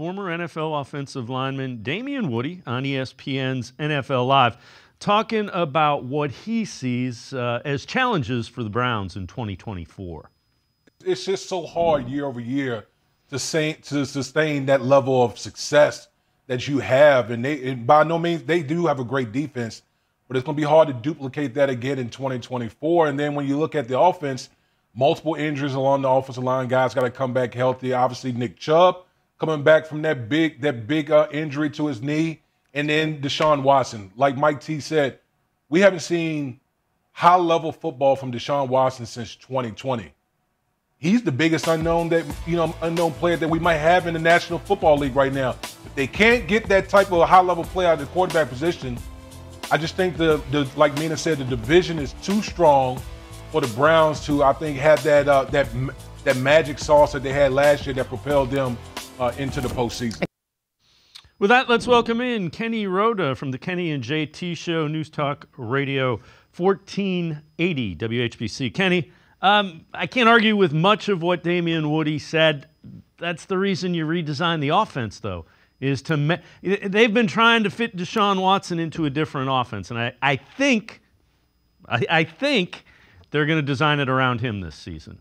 former NFL offensive lineman Damien Woody on ESPN's NFL Live, talking about what he sees uh, as challenges for the Browns in 2024. It's just so hard year over year to, say, to sustain that level of success that you have. And, they, and by no means, they do have a great defense, but it's going to be hard to duplicate that again in 2024. And then when you look at the offense, multiple injuries along the offensive line. Guys got to come back healthy. Obviously, Nick Chubb coming back from that big that big uh, injury to his knee, and then Deshaun Watson. Like Mike T said, we haven't seen high level football from Deshaun Watson since 2020. He's the biggest unknown that you know unknown player that we might have in the National Football League right now. If they can't get that type of high level play out of the quarterback position, I just think the, the like Mina said, the division is too strong for the Browns to, I think, have that uh, that that magic sauce that they had last year that propelled them uh, into the postseason. With that, let's welcome in Kenny Roda from the Kenny and JT Show, News Talk Radio 1480 WHBC. Kenny, um, I can't argue with much of what Damien Woody said. That's the reason you redesign the offense, though, is to me- they've been trying to fit Deshaun Watson into a different offense, and I, I think, I, I think they're going to design it around him this season.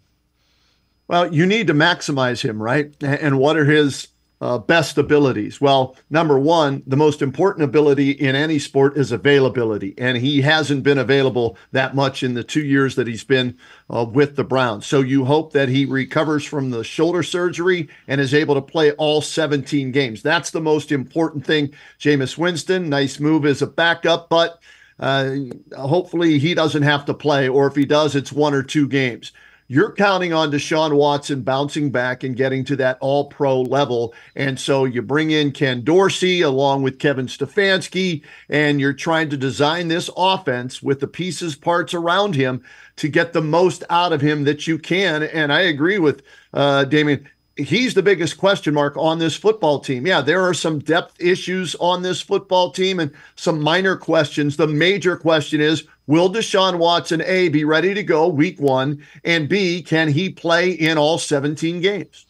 Well, you need to maximize him, right? And what are his uh, best abilities? Well, number one, the most important ability in any sport is availability. And he hasn't been available that much in the two years that he's been uh, with the Browns. So you hope that he recovers from the shoulder surgery and is able to play all 17 games. That's the most important thing. Jameis Winston, nice move as a backup, but uh, hopefully, he doesn't have to play, or if he does, it's one or two games. You're counting on Deshaun Watson bouncing back and getting to that all pro level. And so you bring in Ken Dorsey along with Kevin Stefanski, and you're trying to design this offense with the pieces, parts around him to get the most out of him that you can. And I agree with uh, Damien he's the biggest question mark on this football team. Yeah, there are some depth issues on this football team and some minor questions. The major question is will Deshaun Watson, A, be ready to go week one? And B, can he play in all 17 games?